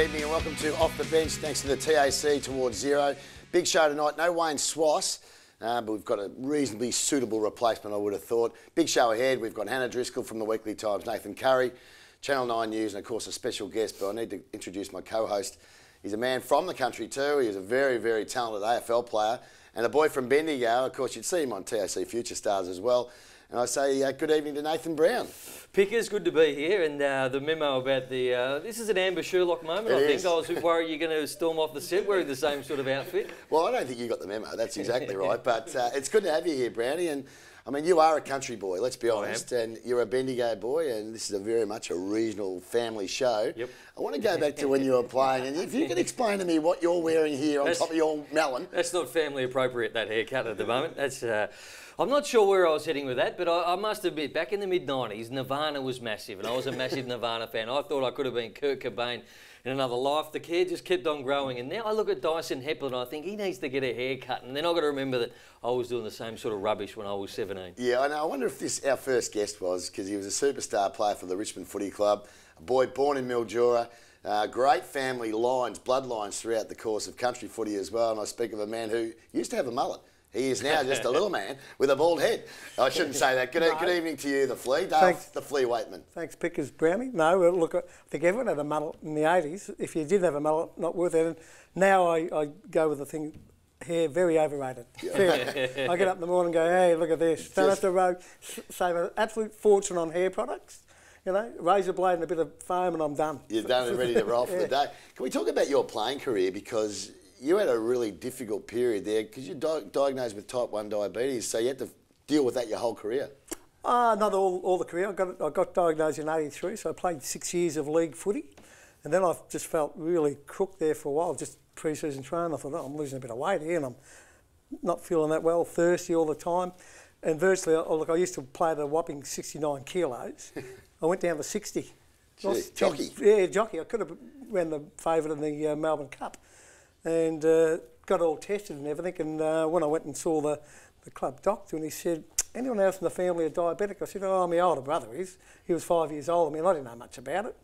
Evening and welcome to Off the Bench. Thanks to the TAC towards zero. Big show tonight. No Wayne Schwass, uh, but we've got a reasonably suitable replacement, I would have thought. Big show ahead. We've got Hannah Driscoll from the Weekly Times, Nathan Currie, Channel 9 News, and of course a special guest. But I need to introduce my co-host. He's a man from the country too. He's a very, very talented AFL player and a boy from Bendigo. Of course, you'd see him on TAC Future Stars as well. And I say uh, good evening to Nathan Brown. Pickers, good to be here. And uh, the memo about the uh, this is an Amber Sherlock moment. It I think. I was worried you're going to storm off the set wearing the same sort of outfit. Well, I don't think you got the memo. That's exactly right. But uh, it's good to have you here, Brownie. And I mean, you are a country boy. Let's be honest. And you're a Bendigo boy, and this is a very much a regional family show. Yep. I want to go back to when you were playing, and if you could explain to me what you're wearing here on That's- top of your melon. That's not family appropriate. That haircut at the moment. That's. I'm not sure where I was heading with that, but I, I must admit, back in the mid '90s, Nirvana was massive, and I was a massive Nirvana fan. I thought I could have been Kurt Cobain in another life. The kid just kept on growing, and now I look at Dyson Heppell and I think he needs to get a haircut. And then I've got to remember that I was doing the same sort of rubbish when I was 17. Yeah, I know. I wonder if this our first guest was because he was a superstar player for the Richmond Footy Club, a boy born in Mildura. Uh, great family lines, bloodlines throughout the course of country footy as well. And I speak of a man who used to have a mullet. He is now just a little man with a bald head. I shouldn't say that. Good, e- good evening to you, the flea, Dale, Thanks. the flea Weightman. Thanks, Pickers Brownie. No, well, look, I think everyone had a mullet in the 80s. If you didn't have a mullet, not worth it. And now I, I go with the thing, hair very overrated. I get up in the morning and go, hey, look at this. Don't have to save an absolute fortune on hair products. You know, razor blade and a bit of foam and I'm done. You're done and ready to roll for the day. Can we talk about your playing career because you had a really difficult period there because you're di- diagnosed with type 1 diabetes, so you had to deal with that your whole career. Uh, not all, all the career. I got, I got diagnosed in 83, so I played six years of league footy. And then I just felt really crook there for a while, just pre-season training. I thought, oh, I'm losing a bit of weight here and I'm not feeling that well, thirsty all the time. And virtually, oh, look, I used to play at a whopping 69 kilos. I went down to 60. Gee, jockey. Yeah, jockey. I could have ran the favourite in the uh, Melbourne Cup. And uh, got all tested and everything. And uh, when I went and saw the, the club doctor, and he said, anyone else in the family are diabetic? I said, oh, my older brother is. He was five years old. than me, and I didn't know much about it.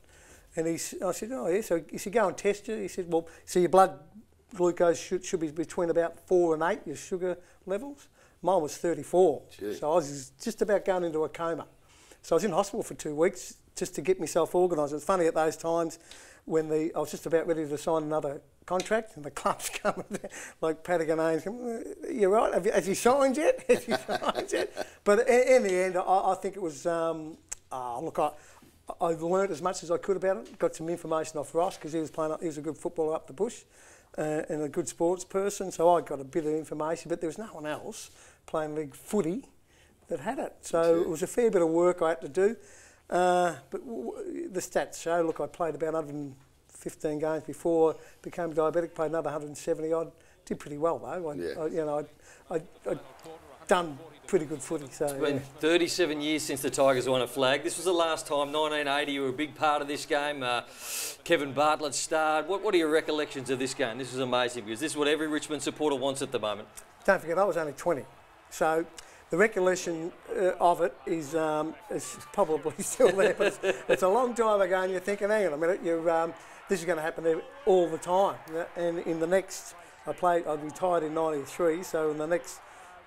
And he, I said, oh, yeah. So he said, go and test you. He said, well, so your blood glucose should, should be between about four and eight, your sugar levels. Mine was 34. Gee. So I was just about going into a coma. So I was in hospital for two weeks just to get myself organised. It was funny at those times when the I was just about ready to sign another contract and the clubs come like Patagon Ames, come, "Uh, you're right, have you, has he signed yet? Has he signed yet? But in, in the end, I, I think it was, um, uh, look, I, I learnt as much as I could about it, got some information off Ross because he was playing, he was a good footballer up the bush uh, and a good sports person, so I got a bit of information, but there was no one else playing league footy that had it. So it was a fair bit of work I had to do. Uh, but w- w- the stats show, look, I played about 115 games before became diabetic, played another 170 odd. Did pretty well though. I, Yeah. I, you know, I, I, I done pretty good footy. So It's been yeah. 37 years since the Tigers won a flag. This was the last time, 1980. You were a big part of this game. Uh, Kevin Bartlett starred. What, what are your recollections of this game? This is amazing because this is what every Richmond supporter wants at the moment. don't forget, I was only 20. So the recollection uh, of it is, um, is probably still there, but it's, it's a long time ago, and you're thinking, hang on a minute, you're, um, this is going to happen there all the time. And in the next, I played, I retired in 93, so in the next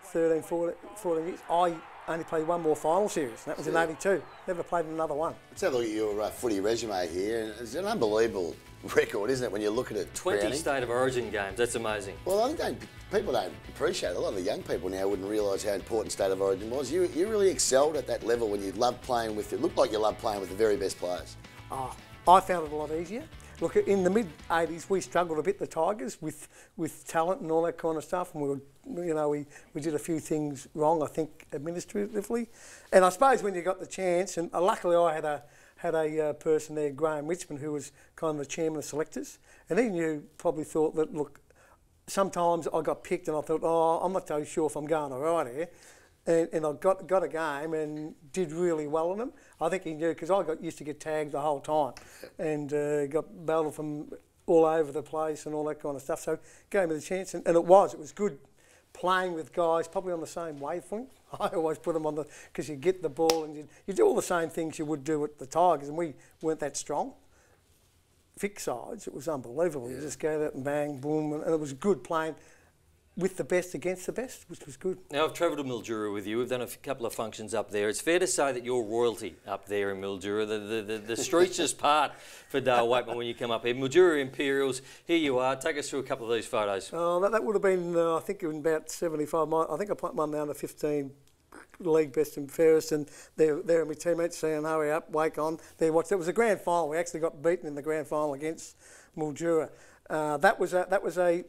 13, 14, 14 years, I only played one more final series, and that was in 82. Never played another one. Let's have a look at your uh, footy resume here. and It's an unbelievable record, isn't it, when you look at it? 20 Brownie? state of origin games. That's amazing. Well, I think don't, people don't appreciate it. A lot of the young people now wouldn't realise how important state of origin was. You, you really excelled at that level when you loved playing with, it looked like you loved playing with the very best players. Oh, I found it a lot easier. Look, in the mid '80s, we struggled a bit, the Tigers, with with talent and all that kind of stuff, and we were, you know, we, we did a few things wrong, I think, administratively. And I suppose when you got the chance, and uh, luckily I had a had a uh, person there, Graeme Richmond, who was kind of the chairman of selectors, and he knew, probably thought that, look, sometimes I got picked and I thought, oh, I'm not so sure if I'm going all right here. And, and I got, got a game and did really well in them. I think he knew because I got used to get tagged the whole time and uh, got battled from all over the place and all that kind of stuff. So gave me the chance and, and it was, it was good playing with guys probably on the same wavelength. I always put them on the, because you get the ball and you, you do all the same things you would do at the Tigers and we weren't that strong fixed sides, it was unbelievable. You just go out and bang, boom, and, and it was good playing with the best against the best, which was good. Now, I've travelled to Mildura with you. We've done a couple of functions up there. It's fair to say that you're royalty up there in Mildura. The, the, the, the streets just part for Dale Weightman when you come up here. Mildura Imperials, here you are. Take us through a couple of these photos. Oh, that, that would have been, uh, I think, in about 75. My, I think I put won the under 15 league best and fairest, and they're, they're my teammates saying, hurry up, wake on. They watched. It was a grand final. We actually got beaten in the grand final against Mildura. Uh, that was a, that was a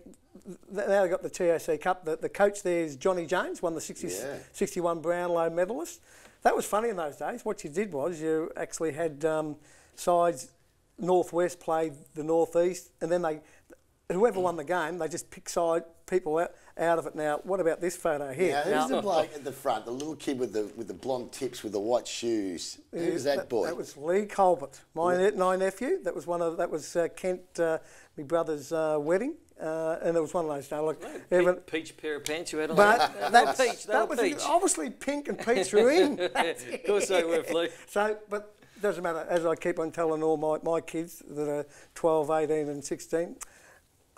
now they got the TAC Cup. The, the coach there is Johnny Jones, won the 60, Yeah. 61 Brownlow medalist. That was funny in those days. What you did was you actually had um, sides northwest played the northeast, and then they whoever won the game they just pick side people out, out of it. Now, what about this photo here? Now, who's Now- the bloke at the front, the little kid with the with the blonde tips with the white shoes? Who's that boy? That was Lee Colbert, my, ne- my nephew. That was one of that was uh, Kent, uh, my brother's uh, wedding, uh, and it was one of those. Now, look, Pe- even, peach pair of pants you had on. but there. that, They peach. That was peach. obviously pink and peach were in. of course they were, Flea. So, but doesn't matter. As I keep on telling all my, my kids that are 12, 18 and 16,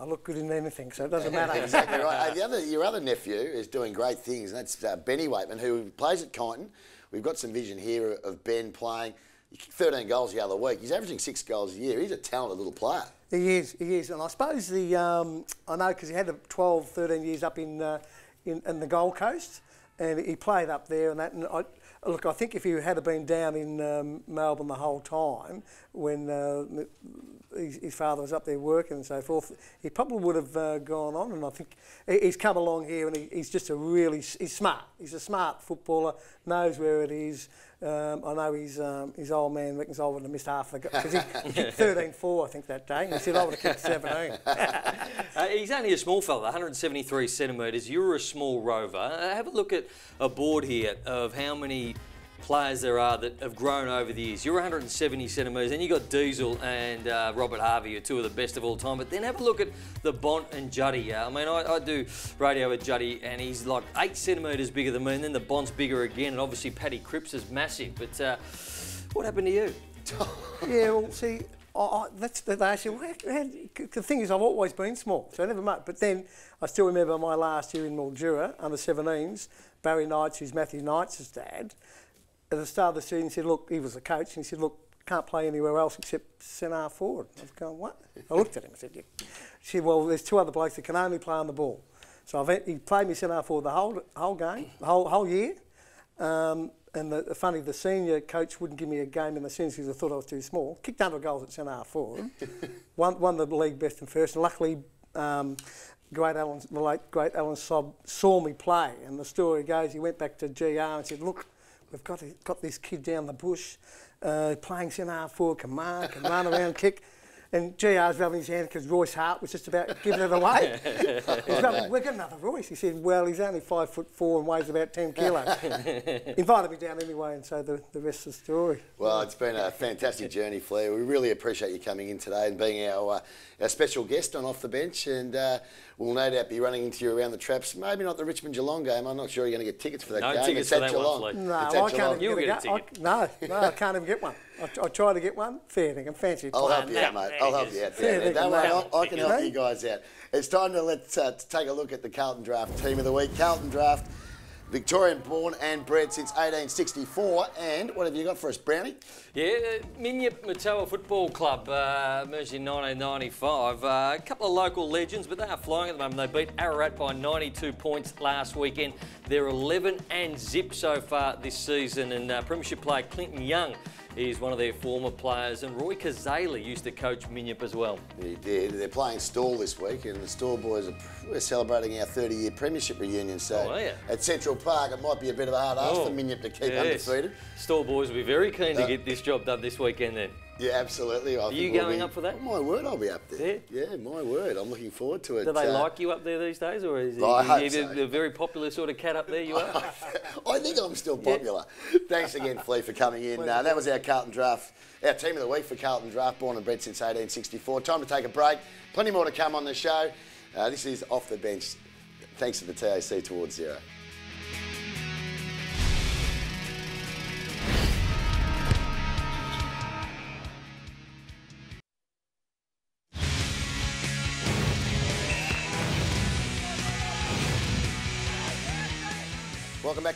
I look good in anything, so it doesn't matter. exactly right. Hey, the other, your other nephew is doing great things, and that's uh, Benny Weightman, who plays at Kyneton. We've got some vision here of Ben playing. He kicked 13 goals the other week. He's averaging six goals a year. He's a talented little player. He is, he is. And I suppose the, um, I know because he had the 12, 13 years up in, uh, in, in the Gold Coast and he played up there and that. And I, look, I think if he had been down in um, Melbourne the whole time when uh, his, his father was up there working and so forth, he probably would have uh, gone on. And I think he's come along here and he, he's just a really, he's smart. He's a smart footballer, knows where it is. Um, I know his um, his old man reckons I would have missed half the because he, he kicked 13-4 I think that day. And He said I would have kicked 17. Uh, he's only a small fella, 173 centimetres. You're a small rover. Uh, have a look at a board here of how many players there are that have grown over the years. You're 170 centimetres, and you've got Diesel and uh, Robert Harvey, are two of the best of all time. But then have a look at the Bont and Juddy. Uh, I mean, I, I do radio with Juddy, and he's like eight centimetres bigger than me, and then the Bont's bigger again, and obviously Paddy Cripps is massive. But uh, what happened to you? yeah, well, see, I, I, that's the they how, the thing is, I've always been small, so never much. But then I still remember my last year in Mildura, under 17s, Barry Knights, who's Matthew Knights' dad, at the start of the season, he said, look, he was the coach, and he said, look, can't play anywhere else except centre forward. I was going, what? I looked at him and said, yeah. She said, well, there's two other blokes that can only play on the ball. So I've, he played me centre forward the whole, whole game, the whole, whole year. Um, and the, the funny, the senior coach wouldn't give me a game in the seniors because I thought I was too small. Kicked 100 goals at centre forward. won, won the league best and first. And luckily, um, great Alan, the late great Alan Schwab saw me play. And the story goes, he went back to GR and said, look, we've got, got this kid down the bush uh, playing centre half forward, can mark, can run around, kick. And GR's rubbing his hand because Royce Hart was just about giving it away. He's rubbing, We've got another Royce. He said, well, he's only five foot four and weighs about 10 kilos. Invited me down anyway, and so the, the rest of the story. Well, it's been a fantastic journey, Flair. We really appreciate you coming in today and being our, uh, our special guest on Off the Bench. And uh, we'll no doubt be running into you around the traps. Maybe not the Richmond Geelong game. I'm not sure you're going to get tickets for that No game. tickets it's for at that Geelong. Fleet. No, It's I at can't Geelong. even You'll get, get a a, ticket. I, no, no, I can't even get one. I, I try to get one. Fair thing, I can fancy I'll help you out, mate. I'll help you out. Fair down Don't worry. I, I can help you guys out. It's time to let's uh, to take a look at the Carlton Draft Team of the Week. Carlton Draft, Victorian born and bred since 1864. And what have you got for us, Brownie? Yeah, uh, Minyip Murtoa Football Club, uh, emerged in 1995. Uh, a couple of local legends, but they are flying at the moment. They beat Ararat by 92 points last weekend. They're 11 and zip so far this season. And uh, Premiership player Clinton Young is one of their former players. And Roy Kazali used to coach Minyip as well. He did. They're playing Stawell this week, and the Stawell boys are we're celebrating our 30-year premiership reunion. So Oh, at Central Park, it might be a bit of a hard ask Oh, for Minyip to keep yes. undefeated. Stawell boys will be very keen to Uh, get this job done this weekend then. Yeah, absolutely. I Are you we'll going be- up for that? My word, I'll be up there. Yeah? Yeah, my word. I'm looking forward to it. Do they Uh, like you up there these days, or is I he, hope so. the very popular sort of cat up there you are? I think I'm still popular. Thanks again, Flea, for coming in. Uh, that was our Carlton Draft, our team of the week for Carlton Draft, born and bred since 1864. Time to take a break. Plenty more to come on the show. Uh, this is Off the Bench. Thanks to the TAC towards zero.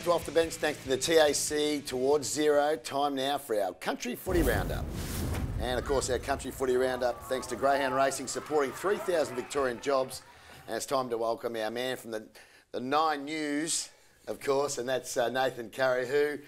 Off the Bench. Thanks to the TAC towards zero. Time now for our country footy roundup. And of course, our country footy roundup, thanks to Greyhound Racing, supporting 3,000 Victorian jobs. And it's time to welcome our man from the, the Nine News, of course, and that's uh, Nathan Currie, who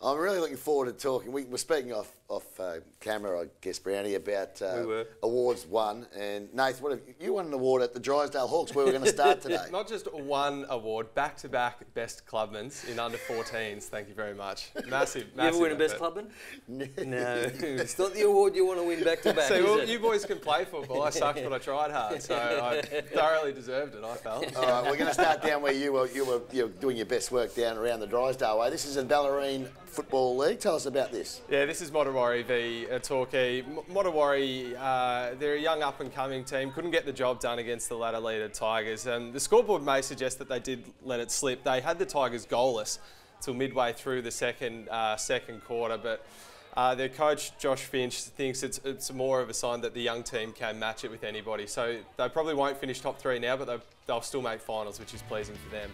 I'm really looking forward to talking. We were speaking off off uh, camera, I guess, Brownie, about uh, We awards won. And Nathan, what have, you won an award at the Drysdale Hawks, where we're going to start today. Not just one award, back to back best clubmen in under 14s. Thank you very much. Massive, You ever win a best clubman? no, it's not the award you want to win back to back. So is well, it? you boys can play football. I sucked, but I tried hard, so I thoroughly deserved it. I felt. All right, we're going to start down where you were, you were you were doing your best work down around the Drysdale way. This is a Bellarine Football League. Tell us about this. Yeah, this is Modewarre v uh, Torquay. M- Modewarre, uh, they're a young up-and-coming team. Couldn't get the job done against the ladder leader Tigers. Um, the scoreboard may suggest that they did let it slip. They had the Tigers goalless till midway through the second uh, second quarter, but. Uh, their coach Josh Finch thinks it's, it's more of a sign that the young team can match it with anybody. So they probably won't finish top three now, but they'll still make finals, which is pleasing for them.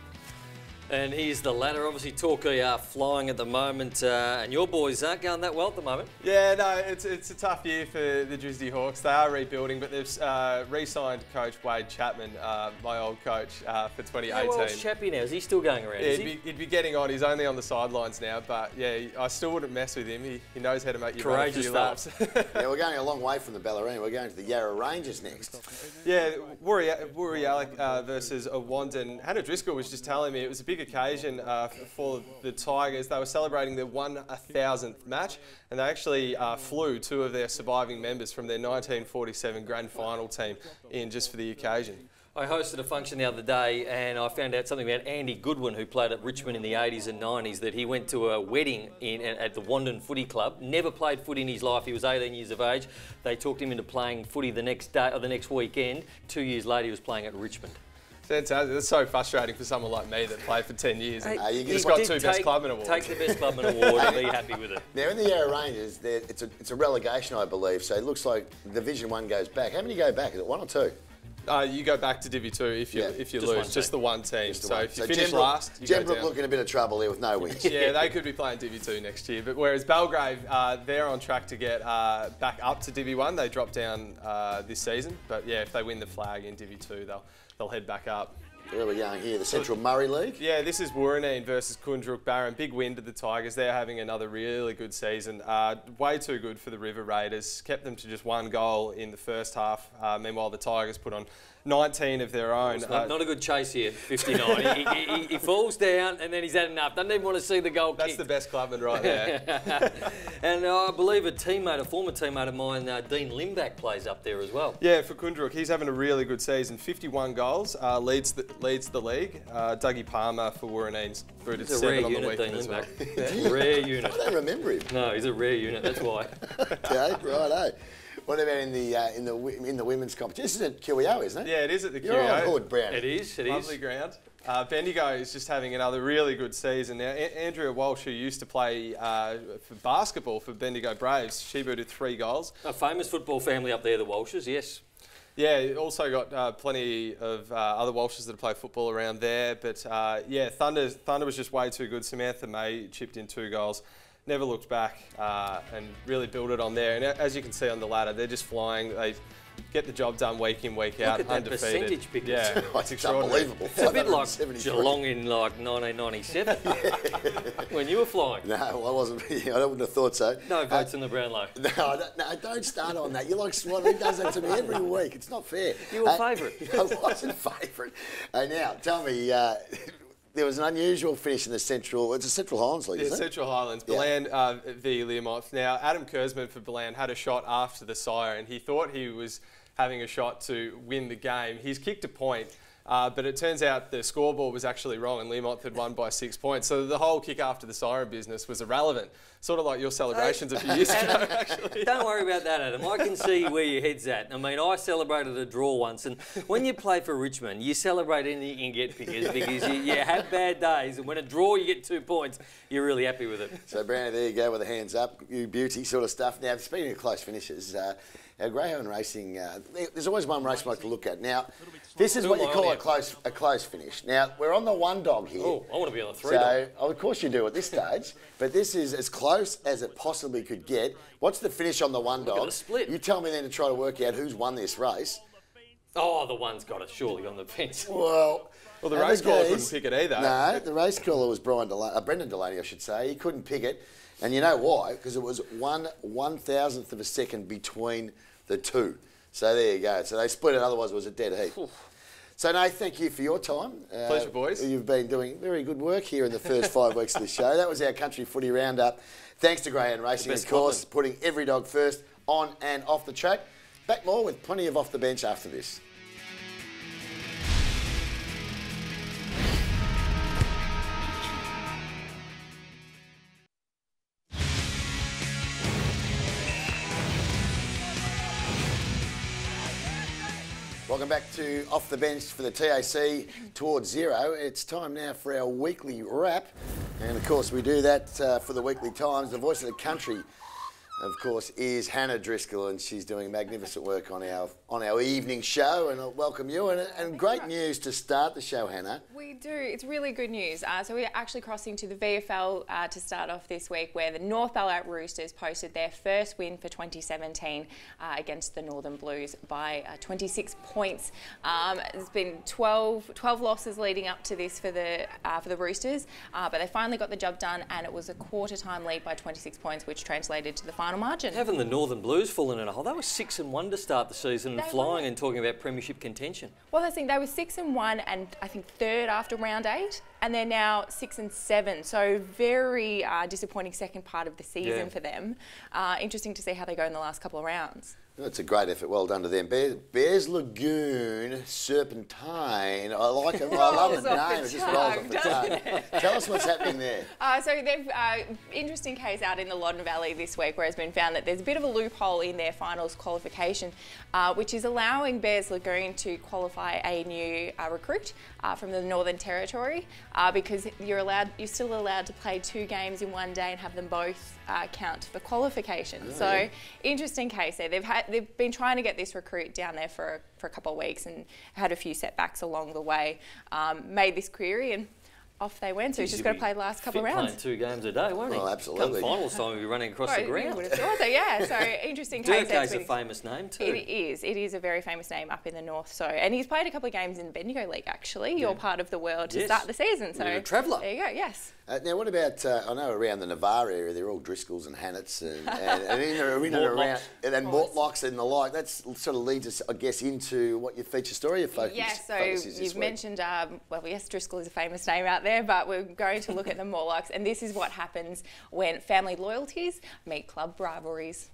And here's the ladder. Obviously, Torquay are flying at the moment, uh, and your boys aren't going that well at the moment. Yeah, no, it's, it's a tough year for the Drisdy Hawks. They are rebuilding, but they've uh, re-signed coach Wade Chapman, uh, my old coach, uh, for 2018. How old's Chappie now? Is he still going around? Yeah, he'd, he? be, he'd be getting on. He's only on the sidelines now, but yeah, I still wouldn't mess with him. He, he knows how to make you run a few laps. Yeah, we're going a long way from the Bellarine. We're going to the Yarra Ranges next. Yeah, Woori Yallock uh, versus Awandon. Hannah Driscoll was just telling me it was a big occasion uh, for the Tigers. They were celebrating their 1,000th match, and they actually uh, flew two of their surviving members from their 1947 grand final team in just for the occasion. I hosted a function the other day and I found out something about Andy Goodwin, who played at Richmond in the 80s and 90s, that he went to a wedding in, at the Wandin Footy Club. Never played footy in his life. He was 18 years of age. They talked him into playing footy the next day or the next weekend. Two years later, he was playing at Richmond. Fantastic. That's so frustrating for someone like me that played for 10 years. and Hey, you just got did two Best take- Clubman awards. Take the Best Clubman award and be happy with it. Now, in the Yarra Ranges, it's a, it's a relegation, I believe, so it looks like Division 1 goes back. How many go back? Is it one or two? Uh, you go back to Divi 2 if you, Yeah, if you just lose, just the one team. The so one. if you finish Gembrook- last, you go Gembrook down. looking a bit of trouble here with no wins. yeah, they could be playing Divi 2 next year. But whereas Belgrave, uh, they're on track to get uh, back up to Divi 1. They dropped down uh, this season. But yeah, if they win the flag in Divi 2, they'll, they'll head back up. Where are we going here? The Central Murray League? Yeah, this is Woorinen versus Koondrook Barham. Big win to the Tigers. They're having another really good season. Uh, way too good for the River Raiders. Kept them to just one goal in the first half. Uh, meanwhile, the Tigers put on 19 of their own. Not, Uh, not a good chase here, 59. he, he, he, he falls down and then he's had enough. Doesn't even want to see the goal that's kicked. the best clubman right there. and uh, I believe a teammate, a former teammate of mine, uh, Dean Limback, plays up there as well. Yeah, for Koondrook, he's having a really good season. 51 goals, uh, leads the leads the league. Uh, Dougie Palmer for Woorinen's booted He's a rare seven on the unit, Dean weekend as well. Limback. rare unit. I don't remember him. No, he's a rare unit, that's why. okay, righto. What about in the uh, in the in the women's competition? This is at QEO, isn't it? Yeah, it is at the You're on QEO. board, Brown. It is, it is. Lovely ground. Uh, Bendigo is just having another really good season. Now, A- Andrea Walsh, who used to play uh, for basketball for Bendigo Braves, she booted three goals. A famous football family up there, the Walshes, yes. Yeah, also got uh, plenty of uh, other Walshes that play football around there. But uh, yeah, Thunder, Thunder was just way too good. Samantha May chipped in two goals. Never looked back uh, and really built it on there. And as you can see on the ladder, they're just flying. They get the job done week in, week out, at that undefeated. percentage, Pickers. Yeah, it's it's unbelievable. It's a bit like 573. Geelong in like 1997 when you were flying. No, I wasn't. I wouldn't have thought so. No Uh, votes in the Brownlow. No, don't- no, don't start on that. You're like Swan. He does that to me every week. It's not fair. You were Uh, favourite. I wasn't favourite. Uh, now, tell me, uh, there was an unusual finish in the Central. It's a Central Highlands League, Yeah, isn't it? Central Highlands, Yeah. Uh, v Learmonth. Now, Adam Kurzman for Ballan had a shot after the sire, and He thought he was having a shot to win the game. He's kicked a point, uh, but it turns out the scoreboard was actually wrong and Learmonth had won by six points. So the whole kick after the siren business was irrelevant. Sort of like your celebrations a few years ago, actually. Don't worry about that, Adam. I can see where your head's at. I mean, I celebrated a draw once, and when you play for Richmond, you celebrate anything you can get because, because you, you have bad days, and when a draw you get two points, you're really happy with it. So, Brownie, there you go with the hands up, you beauty sort of stuff. Now, speaking of close finishes, uh, our greyhound racing, uh, there's always one race I like to look at. Now, this is what you call a close a close finish. Now, we're on the one dog here. Oh, I want to be on the three so, dog. oh, of course you do at this stage, but this is as close as it possibly could get. What's the finish on the one Look dog? split. You tell me then to try to work out who's won this race. Oh, the one's got it surely on the fence. Well, Well, the race caller couldn't pick it either. No, the race caller was Brian Del- uh, Brendan Delaney, I should say. He couldn't pick it, and you know why? Because it was one one thousandth of a second between the two. So there you go. So they split it. Otherwise, it was a dead heat. So Nate, thank you for your time. Uh, Pleasure, boys. You've been doing very good work here in the first five weeks of the show. That was our country footy roundup. Thanks to Greyhound Racing, of course, putting every dog first on and off the track. Back more with plenty of off the bench after this. Welcome back to Off the Bench for the TAC towards zero. It's time now for our weekly wrap. And of course, we do that uh, for the Weekly Times. The voice of the country, of course, is Hannah Driscoll, and she's doing magnificent work on our on our evening show. And I'll welcome you. And, and great news to start the show, Hannah. We do. It's really good news. Uh, so we're actually crossing to the VFL uh, to start off this week, where the North Ballarat Roosters posted their first win for 2017 uh, against the Northern Blues by uh, 26 points. Um, there's been 12, 12 losses leading up to this for the uh, for the Roosters, uh, but they finally got the job done, and it was a quarter time lead by 26 points, which translated to the final margin. Haven't the Northern Blues fallen in a hole? They were six and one to start the season and They flying were. and talking about premiership contention. Well, I think. They were six and one, and I think third after round eight, and they're now six and seven. So very uh, disappointing second part of the season Yeah. for them. Uh, interesting to see how they go in the last couple of rounds. That's a great effort. Well done to them. Bears, Bears Lagoon Serpentine. I like it. I love Rolls the name. the It just rolls off tongue, the tongue. Tell us what's happening there. Uh, so they've uh, interesting case out in the Loddon Valley this week, where it's been found that there's a bit of a loophole in their finals qualification, uh, which is allowing Bears Lagoon to qualify a new uh, recruit uh, from the Northern Territory, uh, because you're allowed, you're still allowed to play two games in one day and have them both uh, count for qualification. so interesting case there. They've had, they've been trying to get this recruit down there for for a couple of weeks and had a few setbacks along the way. Um, made this query and. Off they went, so he's just got to play the last couple of rounds. Playing two games a day, won't he? Oh, absolutely. Come finals time, he'll be running across Well, the ground. would have thought so, yeah. So interesting case. Durkay's that's a famous name too. It is. It is a very famous name up in the north. So, and he's played a couple of games in the Bendigo League. Actually, you're part of the world to Yes. start the season. So, You're a traveller. There you go. Yes. Uh, now, what about, uh, I know around the Navarre area, they're all Driscolls and Hannets and, and, and in, and in and around, and, and Mortlocks and the like. That sort of leads us, I guess, into what your feature story of focus, Yeah, so focus is this you've week. mentioned, um, well, yes, Driscoll is a famous name out there, but we're going to look at the Mortlocks, and this is what happens when family loyalties meet club rivalries.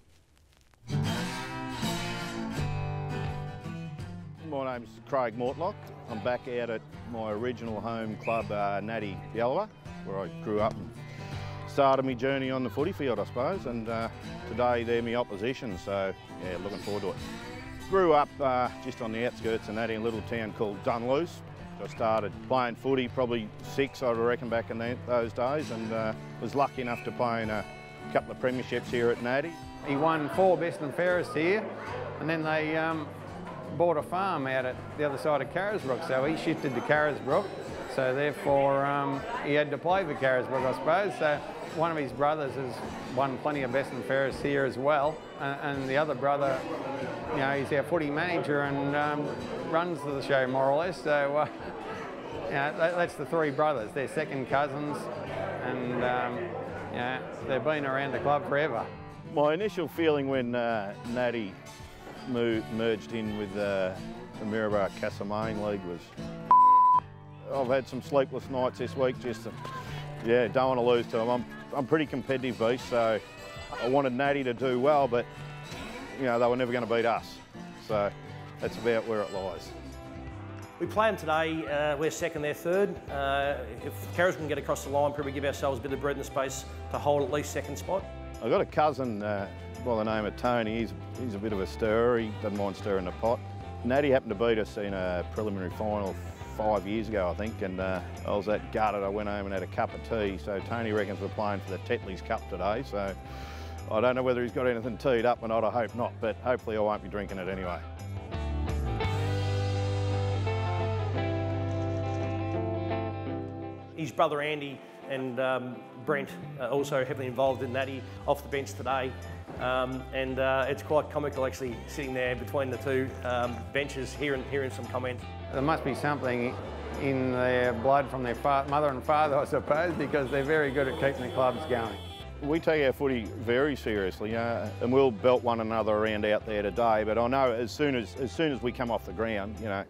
My name's Craig Mortlock. I'm back out at my original home club, uh, Natte Yallock, where I grew up and started my journey on the footy field, I suppose. And uh, today they're my opposition, so yeah, looking forward to it. Grew up uh, just on the outskirts of Natty, a little town called Dunluce. I started playing footy probably six, I reckon, back in those days, and uh, was lucky enough to play in a couple of premierships here at Natty. He won four best and fairest here, and then they um, bought a farm out at the other side of Carisbrook, so he shifted to Carisbrook. So therefore, um, he had to play for Carisbrook, I suppose. So one of his brothers has won plenty of best and fairest here as well, and, and the other brother, you know, he's our footy manager and um, runs the show more or less. So. Uh, you know, that, that's the three brothers. They're second cousins, and um, you know, they've been around the club forever. My initial feeling when uh, Natty mo- merged in with uh, the Maryborough Castlemaine League was I've had some sleepless nights this week just to, yeah, don't want to lose to them. I'm, I'm pretty competitive beast, so I wanted Natty to do well, but you know, they were never going to beat us. So that's about where it lies. We play them today. Uh, we're second, they're third. Uh, if Carriers can get across the line, probably give ourselves a bit of breathing space to hold at least second spot. I've got a cousin uh, by the name of Tony. He's, he's a bit of a stirrer. He doesn't mind stirring the pot. Natty happened to beat us in a preliminary final five years ago, I think, and uh, I was that gutted. I went home and had a cup of tea. So Tony reckons we're playing for the Tetleys Cup today. So I don't know whether he's got anything teed up or not, I hope not, but hopefully I won't be drinking it anyway. His brother Andy and um, Brent are also heavily involved in Natty off the bench today. Um, and uh, it's quite comical actually sitting there between the two um, benches hearing, hearing some comments. There must be something in their blood from their mother and father, I suppose, because they're very good at keeping the clubs going. We take our footy very seriously, uh, and we'll belt one another around out there today. But I know as soon as as soon as we come off the ground, you know,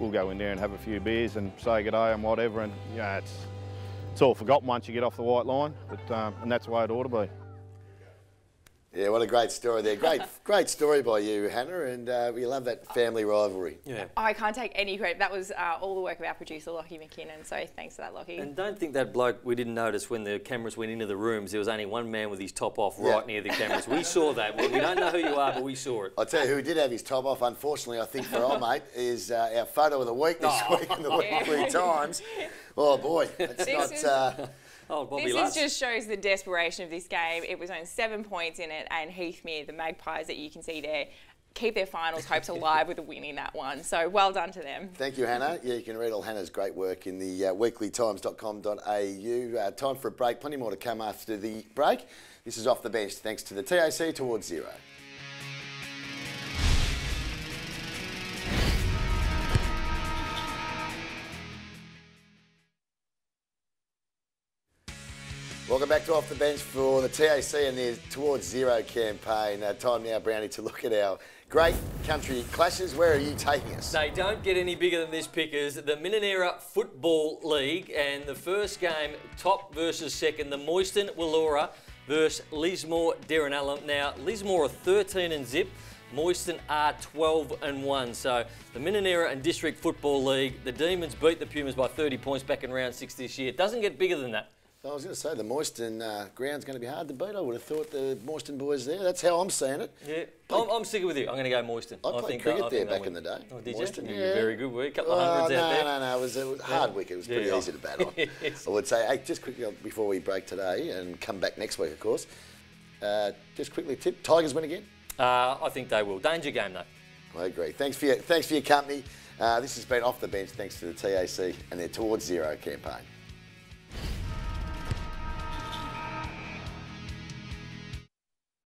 we'll go in there and have a few beers and say good day and whatever. And you know, it's it's all forgotten once you get off the white line. But um, and that's the way it ought to be. Yeah, what a great story there. Great, great story by you, Hannah, and uh, we love that family rivalry. Yeah. I can't take any credit. That was uh, all the work of our producer, Lockie McKinnon. So thanks for that, Lockie. And don't think that bloke we didn't notice when the cameras went into the rooms. There was only one man with his top off Yeah. right near the cameras. We saw that. Well, we don't know who you are, but we saw it. I'll tell you who did have his top off, unfortunately, I think for our mate, is uh, our photo of the week this Oh. week in the Weekly Times. Oh boy, it's This not. Is- Oh, Bobby This Lutz. is just shows the desperation of this game. It was only seven points in it, and Heathmere, the Magpies that you can see there, keep their finals hopes alive with a win in that one. So well done to them. Thank you, Hannah. Yeah, you can read all Hannah's great work in the uh, weeklytimes.com.au. Uh, time for a break. Plenty more to come after the break. This is off the bench, thanks to the TAC towards zero. Back to Off the Bench for the TAC and the Towards Zero campaign. Uh, time now, Brownie, to look at our great country clashes. Where are you taking us? They don't get any bigger than this, Pickers. The Mininera Football League and the first game, top versus second, the Moyston Willaura versus Lismore Derrinallum. Now, Lismore are 13 and zip. Moyston are 12 and 1. So the Mininera and District Football League, the Demons beat the Pumas by 30 points back in round six this year. It doesn't get bigger than that. I was going to say the Moyston uh, ground's going to be hard to beat. I would have thought the Moyston boys there. That's how I'm seeing it. Yeah, I'm, I'm sticking with you. I'm going to go Moyston. I played think cricket I there back in the day. Oh, did Moyston, you? yeah. Very good. A couple of Oh, hundreds no, out there. no, no. It was, it was hard wicket. It was pretty Yeah. easy to bat on. Yes. I would say, hey, just quickly before we break today and come back next week, of course, uh, just quickly tip Tigers win again? Uh, I think they will. Danger game though. I agree. Thanks for your, thanks for your company. Uh, this has been Off the Bench thanks to the TAC and their Towards Zero campaign.